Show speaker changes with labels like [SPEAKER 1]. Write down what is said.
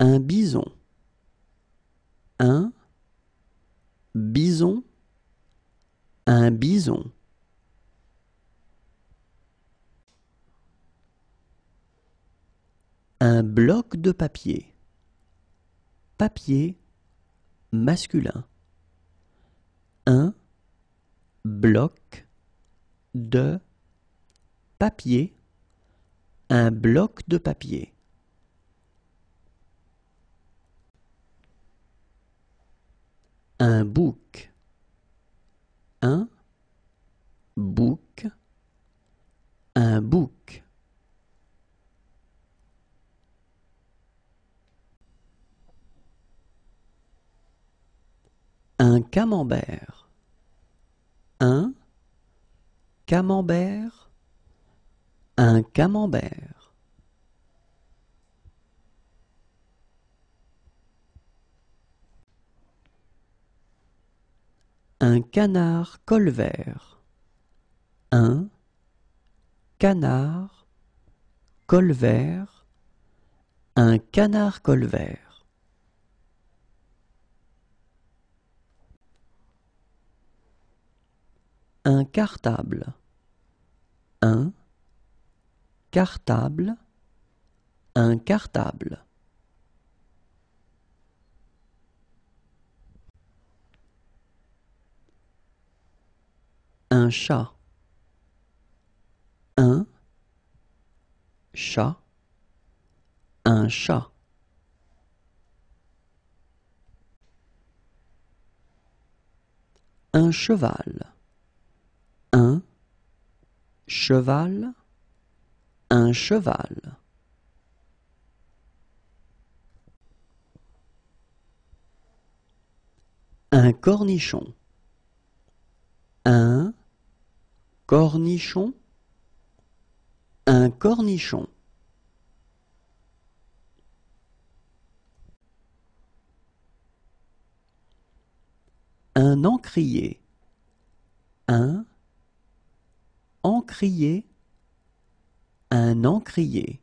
[SPEAKER 1] Un bison. Un bison. Un bison. Un bloc de papier. Papier masculin. Un bloc de papier. Un bloc de papier. Un bouc. Un bouc. Un bouc. Un camembert. Un camembert. Un camembert. Un canard colvert. Un canard colvert. Un canard colvert. Un cartable. Un cartable. Un cartable. Un chat. Un chat. Un chat. Un cheval. Un cheval. Un cheval. Un cornichon. Un cornichon. Un cornichon. Un encrier. Un encrier. Un encrier.